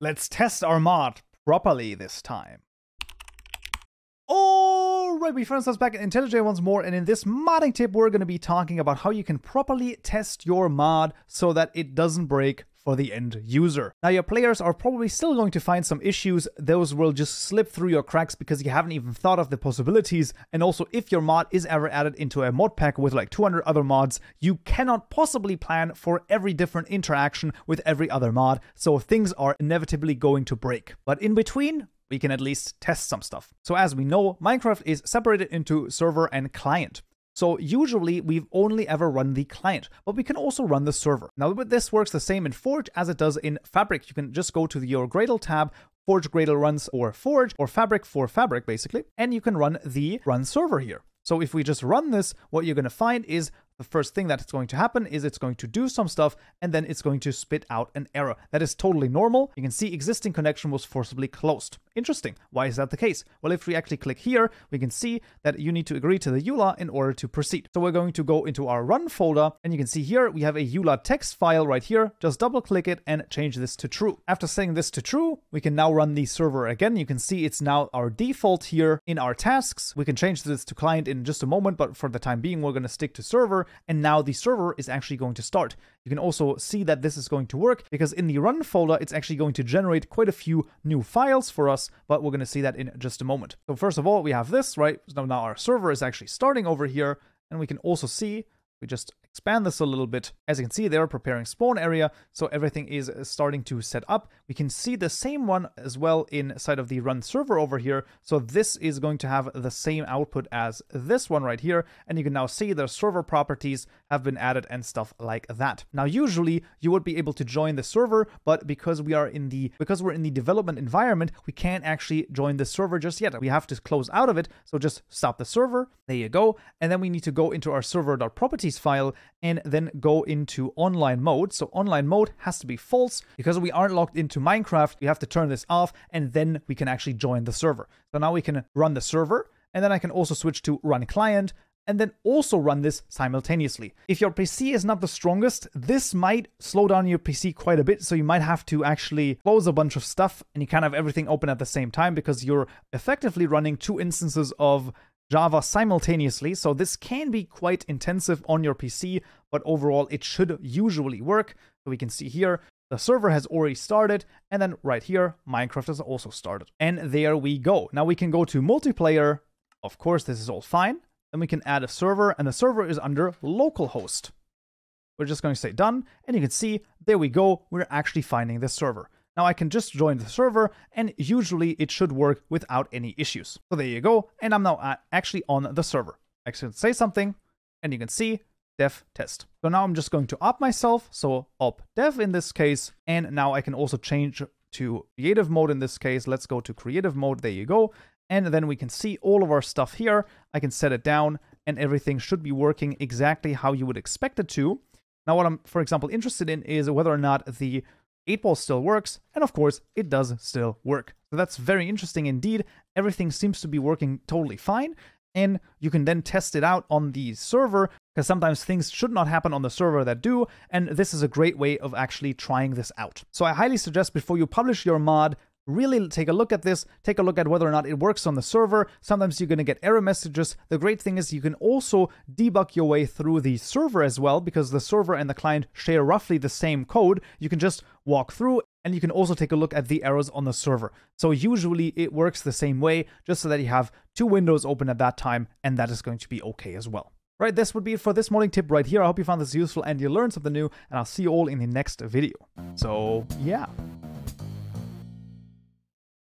Let's test our mod properly this time. Alright, we found ourselves back in IntelliJ once more, and in this modding tip, we're going to be talking about how you can properly test your mod so that it doesn't break for the end user. Now, your players are probably still going to find some issues. Those will just slip through your cracks because you haven't even thought of the possibilities. And also, if your mod is ever added into a mod pack with like 200 other mods, you cannot possibly plan for every different interaction with every other mod. So things are inevitably going to break. But in between, we can at least test some stuff. So as we know, Minecraft is separated into server and client. So usually we've only ever run the client, but we can also run the server. Now this works the same in Forge as it does in Fabric. You can just go to your Gradle tab, Forge Gradle runs or Forge or Fabric for Fabric basically, and you can run the run server here. So if we just run this, what you're going to find is the first thing that's going to happen is it's going to do some stuff and then it's going to spit out an error. That is totally normal. You can see existing connection was forcibly closed. Interesting. Why is that the case? Well, if we actually click here, we can see that you need to agree to the EULA in order to proceed. So we're going to go into our run folder and you can see here we have a EULA text file right here. Just double click it and change this to true. After setting this to true, we can now run the server again. You can see it's now our default here in our tasks. We can change this to client in just a moment, but for the time being, we're going to stick to server. And now the server is actually going to start. You can also see that this is going to work because in the run folder, it's actually going to generate quite a few new files for us, but we're going to see that in just a moment. So first of all, we have this, right? So now our server is actually starting over here, and we can also see we just expand this a little bit. As you can see, they're preparing spawn area, so everything is starting to set up. We can see the same one as well inside of the run server over here. So this is going to have the same output as this one right here. And you can now see the server properties have been added and stuff like that. Now, usually you would be able to join the server, but because we are in the, because we're in the development environment, we can't actually join the server just yet. We have to close out of it. So just stop the server. There you go. And then we need to go into our server.properties file and then go into online mode. So online mode has to be false because we aren't logged into Minecraft. We have to turn this off and then we can actually join the server. So now we can run the server and then I can also switch to run client and then also run this simultaneously. If your PC is not the strongest, this might slow down your PC quite a bit, so you might have to actually close a bunch of stuff and you can't have everything open at the same time because you're effectively running two instances of Java simultaneously, so this can be quite intensive on your PC, but overall it should usually work. So we can see here, the server has already started, and then right here, Minecraft has also started. And there we go. Now we can go to multiplayer. Of course, this is all fine. Then we can add a server, and the server is under localhost. We're just going to say done, and you can see, there we go, we're actually finding this server. Now I can just join the server and usually it should work without any issues. So there you go. And I'm now uh, actually on the server. I can say something and you can see dev test. So now I'm just going to op myself. So op dev in this case. And now I can also change to creative mode in this case. Let's go to creative mode. There you go. And then we can see all of our stuff here. I can set it down and everything should be working exactly how you would expect it to. Now, what I'm, for example, interested in is whether or not the 8 ball still works, and of course, it does still work. So that's very interesting indeed. Everything seems to be working totally fine, and you can then test it out on the server, because sometimes things should not happen on the server that do, and this is a great way of actually trying this out. So I highly suggest before you publish your mod, really take a look at this, take a look at whether or not it works on the server. Sometimes you're going to get error messages. The great thing is you can also debug your way through the server as well because the server and the client share roughly the same code. You can just walk through and you can also take a look at the errors on the server. So usually it works the same way just so that you have two windows open at that time and that is going to be okay as well. Right, this would be it for this modding tip right here. I hope you found this useful and you learned something new and I'll see you all in the next video. So yeah.